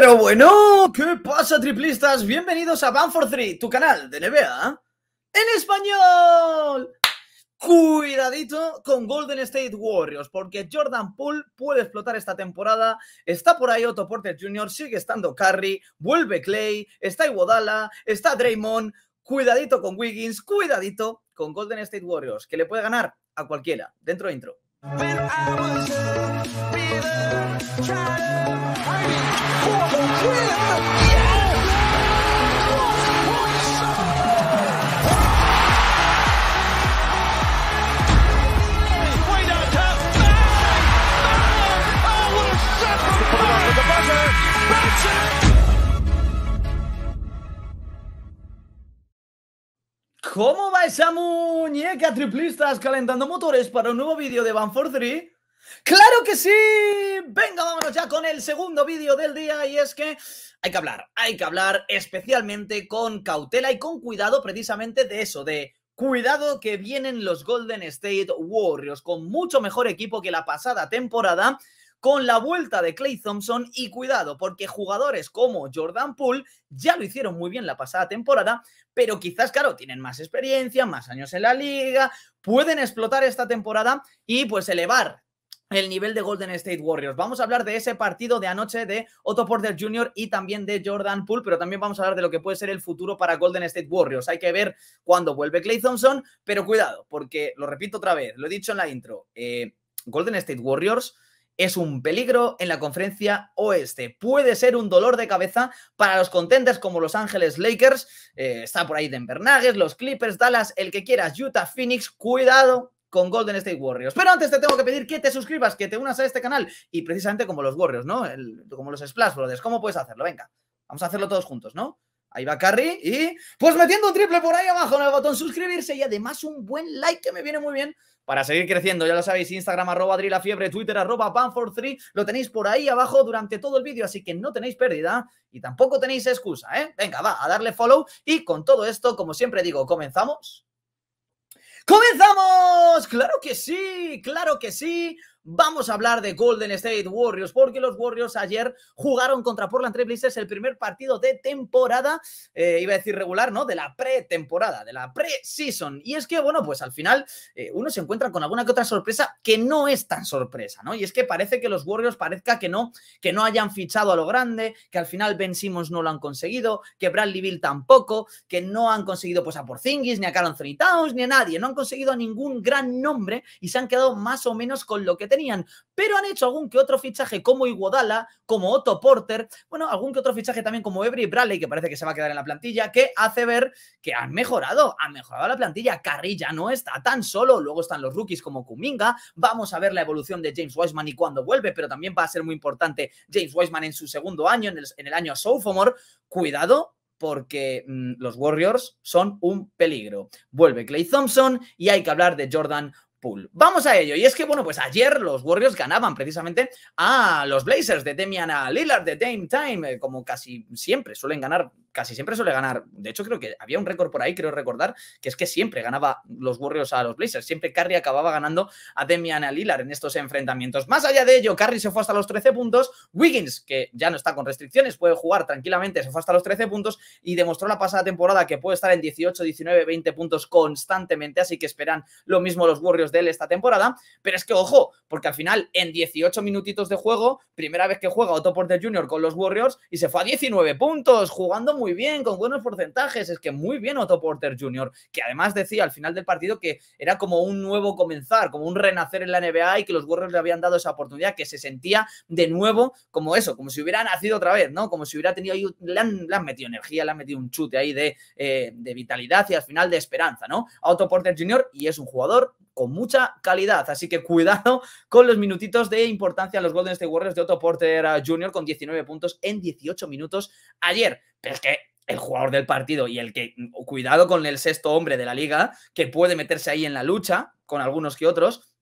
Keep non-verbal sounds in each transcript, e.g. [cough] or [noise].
Pero bueno, ¿qué pasa, triplistas? Bienvenidos a Ban for 3, tu canal de NBA en español. Cuidadito con Golden State Warriors, porque Jordan Poole puede explotar esta temporada. Está por ahí Otto Porter Jr., sigue estando Curry, vuelve Clay, está Iguodala, está Draymond. Cuidadito con Wiggins, cuidadito con Golden State Warriors, que le puede ganar a cualquiera. Dentro When I was a bitter child, I was born ¿Cómo va esa muñeca triplistas calentando motores para un nuevo vídeo de Van for 3? ¡Claro que sí! Venga, vámonos ya con el segundo vídeo del día y es que hay que hablar, hay que hablar especialmente con cautela y con cuidado precisamente de eso, de cuidado que vienen los Golden State Warriors con mucho mejor equipo que la pasada temporada con la vuelta de Clay Thompson y cuidado, porque jugadores como Jordan Poole ya lo hicieron muy bien la pasada temporada, pero quizás, claro, tienen más experiencia, más años en la liga, pueden explotar esta temporada y pues elevar el nivel de Golden State Warriors. Vamos a hablar de ese partido de anoche de Otto Porter Jr. y también de Jordan Poole, pero también vamos a hablar de lo que puede ser el futuro para Golden State Warriors. Hay que ver cuándo vuelve Clay Thompson, pero cuidado, porque lo repito otra vez, lo he dicho en la intro, eh, Golden State Warriors es un peligro en la conferencia oeste. Puede ser un dolor de cabeza para los contenders como Los Ángeles Lakers. Eh, está por ahí Denver Nuggets, los Clippers, Dallas, el que quieras, Utah, Phoenix. Cuidado con Golden State Warriors. Pero antes te tengo que pedir que te suscribas, que te unas a este canal. Y precisamente como los Warriors, ¿no? como los Splash Brothers. ¿Cómo puedes hacerlo? Venga, vamos a hacerlo todos juntos, ¿no? Ahí va Carry y pues metiendo un triple por ahí abajo en el botón suscribirse y además un buen like que me viene muy bien para seguir creciendo. Ya lo sabéis, Instagram arroba Fiebre, Twitter arroba Pan43, lo tenéis por ahí abajo durante todo el vídeo, así que no tenéis pérdida y tampoco tenéis excusa, ¿eh? Venga, va, a darle follow y con todo esto, como siempre digo, comenzamos. ¡Comenzamos! ¡Claro que sí! ¡Claro que sí! Vamos a hablar de Golden State Warriors, porque los Warriors ayer jugaron contra Portland Trail Blazers el primer partido de temporada, eh, iba a decir regular, ¿no? De la pretemporada, de la pre-season. Y es que, bueno, pues al final eh, uno se encuentra con alguna que otra sorpresa que no es tan sorpresa, ¿no? Y es que parece que los Warriors parezca que no, que no hayan fichado a lo grande, que al final Ben Simmons no lo han conseguido, que Bradley Bill tampoco, que no han conseguido pues a Porzingis, ni a Carl Anthony Towns, ni a nadie, no han conseguido a ningún gran nombre y se han quedado más o menos con lo que tenían, pero han hecho algún que otro fichaje como Iguodala, como Otto Porter, bueno, algún que otro fichaje también como Every Bradley, que parece que se va a quedar en la plantilla, que hace ver que han mejorado, han mejorado la plantilla. Carrilla no está tan solo, luego están los rookies como Kuminga, vamos a ver la evolución de James Wiseman y cuando vuelve, pero también va a ser muy importante James Wiseman en su segundo año, en el, en el año sophomore. Cuidado, porque mm, los Warriors son un peligro. Vuelve Clay Thompson y hay que hablar de Jordan Pool. Vamos a ello. Y es que, bueno, pues ayer los Warriors ganaban precisamente a los Blazers de Demian Lillard, de Dame Time, eh, como casi siempre suelen ganar casi siempre suele ganar. De hecho, creo que había un récord por ahí, creo recordar, que es que siempre ganaba los Warriors a los Blazers. Siempre Curry acababa ganando a Demian Lillard en estos enfrentamientos. Más allá de ello, Curry se fue hasta los 13 puntos. Wiggins, que ya no está con restricciones, puede jugar tranquilamente, se fue hasta los 13 puntos y demostró la pasada temporada que puede estar en 18, 19, 20 puntos constantemente. Así que esperan lo mismo los Warriors de él esta temporada. Pero es que, ojo, porque al final, en 18 minutitos de juego, primera vez que juega Otto Porter Jr. con los Warriors y se fue a 19 puntos, jugando muy bien, con buenos porcentajes. Es que muy bien Otto Porter Jr., que además decía al final del partido que era como un nuevo comenzar, como un renacer en la NBA y que los Warriors le habían dado esa oportunidad, que se sentía de nuevo como eso, como si hubiera nacido otra vez, ¿no? Como si hubiera tenido ahí, le han, metido energía, le han metido un chute ahí de, eh, de vitalidad y al final de esperanza, ¿no? A Otto Porter Jr. y es un jugador con mucha calidad. Así que cuidado [laughs] con los minutitos de importancia en los Golden State Warriors de Otto Porter Jr. con 19 puntos en 18 minutos ayer. Pero es que el jugador del partido y el que, mm, cuidado con el sexto hombre de la liga, que puede meterse ahí en la lucha con algunos que otros,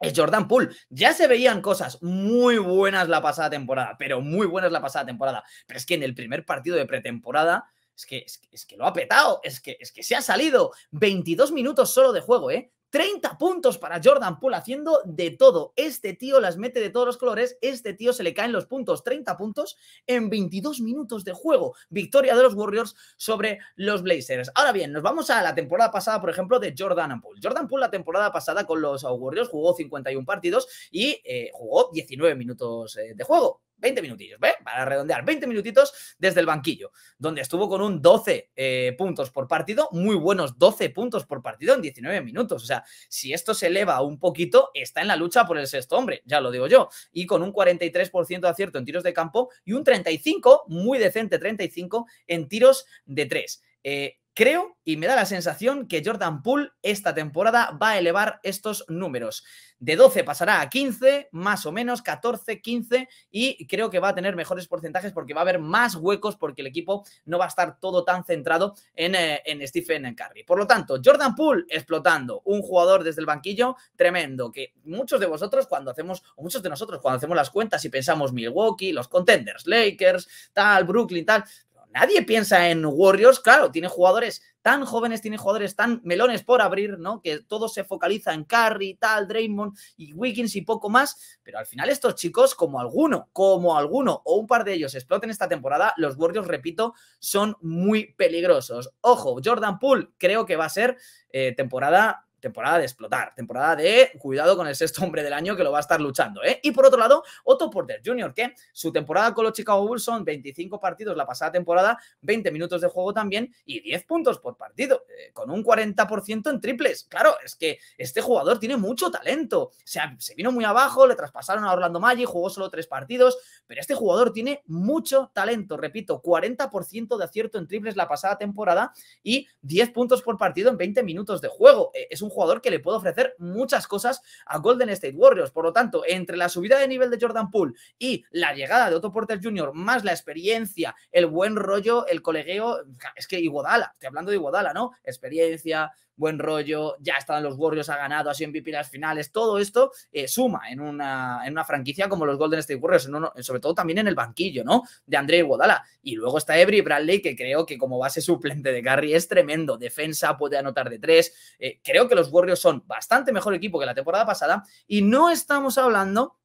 es Jordan Poole. Ya se veían cosas muy buenas la pasada temporada, pero muy buenas la pasada temporada. Pero es que en el primer partido de pretemporada, es que, es, que lo ha petado, es que, es que se ha salido 22 minutos solo de juego, ¿eh? 30 puntos para Jordan Poole haciendo de todo. Este tío las mete de todos los colores. Este tío se le caen los puntos. 30 puntos en 22 minutos de juego. Victoria de los Warriors sobre los Blazers. Ahora bien, nos vamos a la temporada pasada, por ejemplo, de Jordan Poole. Jordan Poole la temporada pasada con los Warriors jugó 51 partidos y eh, jugó 19 minutos eh, de juego. 20 minutillos, ¿ve? Para redondear, 20 minutitos desde el banquillo, donde estuvo con un 12 eh, puntos por partido, muy buenos 12 puntos por partido en 19 minutos. O sea, si esto se eleva un poquito, está en la lucha por el sexto hombre, ya lo digo yo. Y con un 43% de acierto en tiros de campo y un 35, muy decente 35, en tiros de 3. Eh, Creo y me da la sensación que Jordan Poole esta temporada va a elevar estos números. De 12 pasará a 15, más o menos, 14, 15 y creo que va a tener mejores porcentajes porque va a haber más huecos porque el equipo no va a estar todo tan centrado en, eh, en Stephen Curry. Por lo tanto, Jordan Poole explotando, un jugador desde el banquillo tremendo que muchos de vosotros cuando hacemos, o muchos de nosotros cuando hacemos las cuentas y pensamos Milwaukee, los contenders, Lakers, tal, Brooklyn, tal, nadie piensa en Warriors, claro, tiene jugadores tan jóvenes, tiene jugadores tan melones por abrir, ¿no? Que todo se focaliza en Curry, tal, Draymond y Wiggins y poco más, pero al final estos chicos, como alguno, como alguno o un par de ellos exploten esta temporada, los Warriors, repito, son muy peligrosos. Ojo, Jordan Poole creo que va a ser eh, temporada temporada de explotar, temporada de cuidado con el sexto hombre del año que lo va a estar luchando. ¿eh? Y por otro lado, Otto Porter Jr., que su temporada con los Chicago Bulls son 25 partidos la pasada temporada, 20 minutos de juego también y 10 puntos por partido, eh, con un 40% en triples. Claro, es que este jugador tiene mucho talento. O sea, se vino muy abajo, le traspasaron a Orlando Magic, jugó solo tres partidos, pero este jugador tiene mucho talento. Repito, 40% de acierto en triples la pasada temporada y 10 puntos por partido en 20 minutos de juego. Eh, es un jugador que le puede ofrecer muchas cosas a Golden State Warriors. Por lo tanto, entre la subida de nivel de Jordan Poole y la llegada de Otto Porter Jr., más la experiencia, el buen rollo, el colegueo, es que Iguodala, estoy hablando de Iguodala, ¿no? Experiencia, buen rollo, ya están los Warriors, ha ganado, ha sido MVP las finales, todo esto eh, suma en una, en una franquicia como los Golden State Warriors, sobre todo también en el banquillo, ¿no? De André Iguodala. Y luego está Every Bradley, que creo que como base suplente de Curry es tremendo, defensa, puede anotar de tres. Eh, creo que los Warriors son bastante mejor equipo que la temporada pasada y no estamos hablando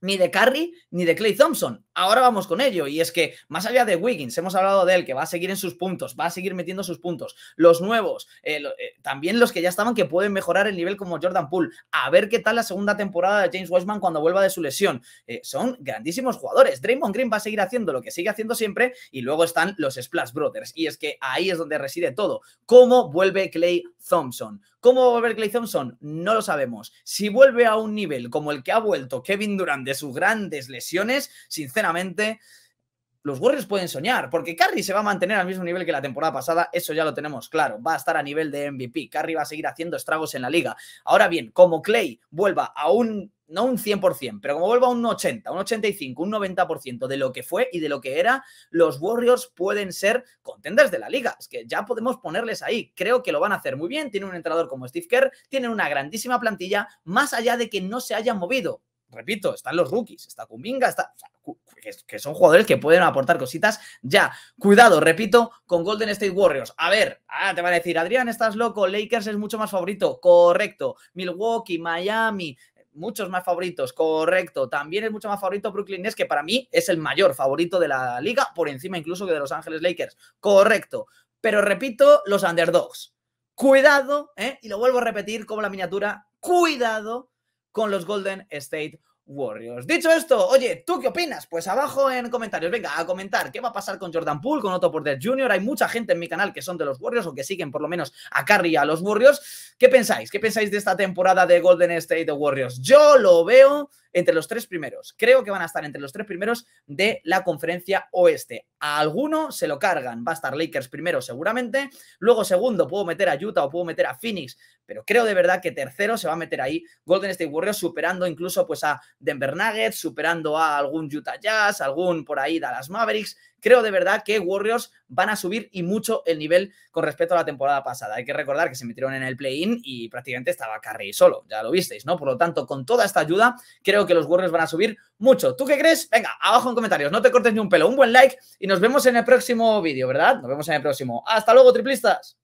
ni de Curry ni de Clay Thompson. Ahora vamos con ello. Y es que, más allá de Wiggins, hemos hablado de él, que va a seguir en sus puntos, va a seguir metiendo sus puntos. Los nuevos, eh, eh, también los que ya estaban, que pueden mejorar el nivel como Jordan Poole. A ver qué tal la segunda temporada de James Wiseman cuando vuelva de su lesión. Eh, son grandísimos jugadores. Draymond Green va a seguir haciendo lo que sigue haciendo siempre. Y luego están los Splash Brothers. Y es que ahí es donde reside todo. ¿Cómo vuelve Clay Thompson? ¿Cómo va a volver Clay Thompson? No lo sabemos. Si vuelve a un nivel como el que ha vuelto Kevin Durant de sus grandes lesiones, sinceramente, los Warriors pueden soñar, porque Curry se va a mantener al mismo nivel que la temporada pasada, eso ya lo tenemos claro, va a estar a nivel de MVP, Curry va a seguir haciendo estragos en la liga. Ahora bien, como Clay vuelva a un no un 100%, pero como vuelva a un 80, un 85, un 90% de lo que fue y de lo que era, los Warriors pueden ser contenders de la liga. Es que ya podemos ponerles ahí. Creo que lo van a hacer muy bien. Tienen un entrenador como Steve Kerr, tienen una grandísima plantilla, más allá de que no se hayan movido. Repito, están los rookies, está Kuminga, está, que son jugadores que pueden aportar cositas ya. Cuidado, repito, con Golden State Warriors. A ver, ah, te van a decir, Adrián, estás loco, Lakers es mucho más favorito. Correcto. Milwaukee, Miami, muchos más favoritos, correcto. También es mucho más favorito Brooklyn Nets, que para mí es el mayor favorito de la liga, por encima incluso que de Los Ángeles Lakers, correcto. Pero repito, los underdogs. Cuidado, ¿eh? y lo vuelvo a repetir como la miniatura, cuidado con los Golden State Warriors. Dicho esto, oye, ¿tú qué opinas? Pues abajo en comentarios, venga, a comentar qué va a pasar con Jordan Poole, con Otto Porter Jr. Hay mucha gente en mi canal que son de los Warriors o que siguen por lo menos a Curry y a los Warriors. ¿Qué pensáis? ¿Qué pensáis de esta temporada de Golden State Warriors? Yo lo veo entre los tres primeros. Creo que van a estar entre los tres primeros de la conferencia oeste. A alguno se lo cargan. Va a estar Lakers primero seguramente. Luego segundo puedo meter a Utah o puedo meter a Phoenix. Pero creo de verdad que tercero se va a meter ahí Golden State Warriors superando incluso pues a Denver Nuggets, superando a algún Utah Jazz, algún por ahí Dallas Mavericks creo de verdad que Warriors van a subir y mucho el nivel con respecto a la temporada pasada. Hay que recordar que se metieron en el play-in y prácticamente estaba Curry solo, ya lo visteis, ¿no? Por lo tanto, con toda esta ayuda, creo que los Warriors van a subir mucho. ¿Tú qué crees? Venga, abajo en comentarios, no te cortes ni un pelo, un buen like y nos vemos en el próximo vídeo, ¿verdad? Nos vemos en el próximo. Hasta luego, triplistas.